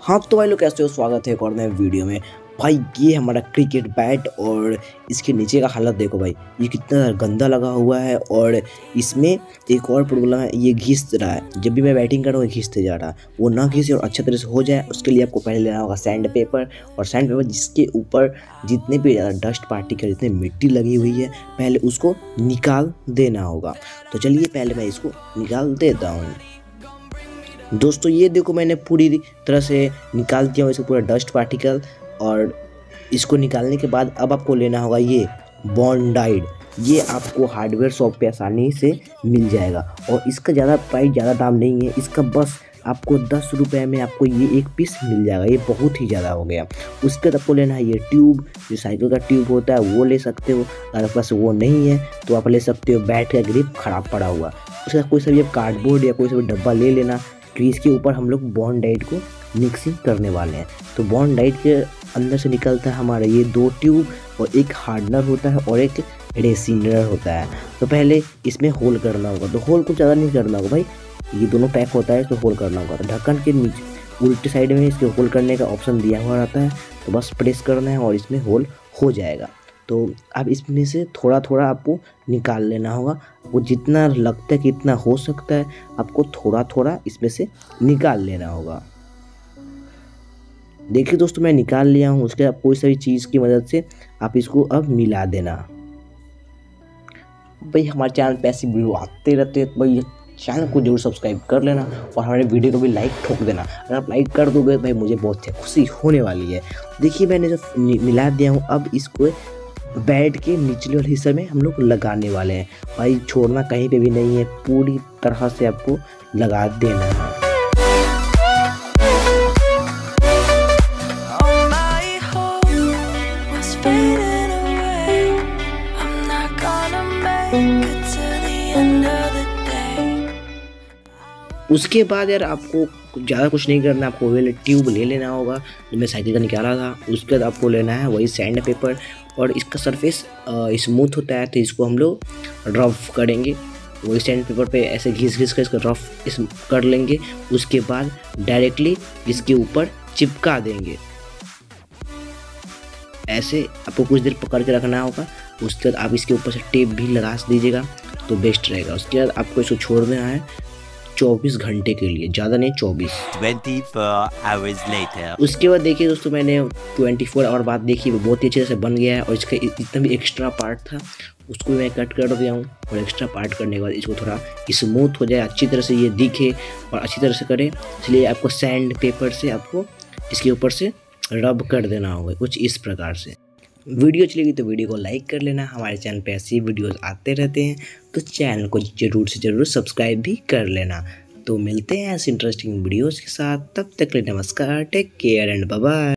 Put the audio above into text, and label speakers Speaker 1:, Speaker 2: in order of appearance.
Speaker 1: हाँ तो भाई लोग, कैसे हो? स्वागत है एक और नए वीडियो में। भाई, ये हमारा क्रिकेट बैट और इसके नीचे का हालत देखो भाई। ये कितना गंदा लगा हुआ है और इसमें एक और प्रॉब्लम है, ये घिस रहा है। जब भी मैं बैटिंग कर रहा हूँ घिसते जा रहा है। वो ना घिसे और अच्छे तरह से हो जाए, उसके लिए आपको पहले लेना होगा सैंड पेपर और सैंड पेपर जिसके ऊपर जितने भी ज़्यादा डस्ट पार्टिकल जितनी मिट्टी लगी हुई है, पहले उसको निकाल देना होगा। तो चलिए, पहले मैं इसको निकाल देता हूँ। दोस्तों, ये देखो मैंने पूरी तरह से निकाल दिया हूँ, इसको पूरा डस्ट पार्टिकल और इसको निकालने के बाद अब आपको लेना होगा ये बॉन्डाइड ये आपको हार्डवेयर शॉप पे आसानी से मिल जाएगा और इसका ज़्यादा प्राइस ज़्यादा दाम नहीं है, इसका बस आपको दस रुपये में आपको ये एक पीस मिल जाएगा, ये बहुत ही ज़्यादा हो गया। उसके बाद आपको लेना है ये ट्यूब जो साइकिल का ट्यूब होता है, वो ले सकते हो, अगर आपके पास वो नहीं है तो आप ले सकते हो बैट का ग्रिप ख़राब पड़ा हुआ। उसके बाद कोई सा भी कार्डबोर्ड या कोई सा भी डब्बा ले लेना क्रीज के ऊपर हम लोग बॉन्ड डाइट को मिक्सिंग करने वाले हैं। तो बॉन्ड डाइट के अंदर से निकलता है हमारा ये दो ट्यूब और एक हार्डनर होता है और एक रेसिनर होता है। तो पहले इसमें होल करना होगा। तो होल कुछ ज़्यादा नहीं करना होगा भाई। ये दोनों पैक होता है तो होल करना होगा। तो ढक्कन के नीचे, उल्टे साइड में इसके होल करने का ऑप्शन दिया हुआ रहता है। तो बस प्रेस करना है और इसमें होल हो जाएगा। तो अब इसमें से थोड़ा थोड़ा आपको निकाल लेना होगा। वो जितना लगता है कितना हो सकता है, आपको थोड़ा थोड़ा इसमें से निकाल लेना होगा। देखिए दोस्तों, मैं निकाल लिया हूँ, उसके बाद कोई सा भी चीज़ की मदद से आप इसको अब मिला देना। भाई, हमारे चैनल पे ऐसी वीडियो आते रहते हैं तो भाई, चैनल को ज़रूर सब्सक्राइब कर लेना और हमारे वीडियो को भी लाइक ठोक देना। अगर आप लाइक कर दोगे, भाई, मुझे बहुत खुशी होने वाली है। देखिए, मैंने जो मिला दिया हूँ, अब इसको बैट के निचले वाले हिस्से में हम लोग लगाने वाले हैं। भाई छोड़ना कहीं पे भी नहीं है। पूरी तरह से आपको लगा देना है। उसके बाद यार आपको ज़्यादा कुछ नहीं करना। आपको वही ट्यूब ले लेना होगा। जो मैं साइकिल का निकाला था। उसके बाद आपको लेना है वही सैंड पेपर और इसका सरफेस स्मूथ होता है तो इसको हम लोग रफ करेंगे। वही सैंड पेपर पे ऐसे घिस घिस कर इसको रफ इस कर लेंगे। उसके बाद डायरेक्टली इसके ऊपर चिपका देंगे। ऐसे आपको कुछ देर पकड़ के रखना होगा। उसके बाद आप इसके ऊपर से टेप भी लगा दीजिएगा तो बेस्ट रहेगा। उसके बाद आपको इसको छोड़ देना है। चौबीस घंटे के लिए ज़्यादा नहीं चौबीस। उसके बाद देखिए दोस्तों मैंने ट्वेंटी फोर आवर बाद देखी वो बहुत ही अच्छे से बन गया है और इसका इतना भी एक्स्ट्रा पार्ट था उसको मैं कट कर दिया हूँ और एक्स्ट्रा पार्ट करने के बाद इसको थोड़ा स्मूथ हो जाए अच्छी तरह से ये दिखे और अच्छी तरह से करें इसलिए आपको सैंड पेपर से आपको इसके ऊपर से रब कर देना होगा कुछ इस प्रकार से। वीडियो अच्छी लगी तो वीडियो को लाइक कर लेना। हमारे चैनल पे ऐसी वीडियोस आते रहते हैं तो चैनल को ज़रूर से ज़रूर सब्सक्राइब भी कर लेना। तो मिलते हैं ऐसे इंटरेस्टिंग वीडियोस के साथ। तब तक ले नमस्कार टेक केयर एंड बाय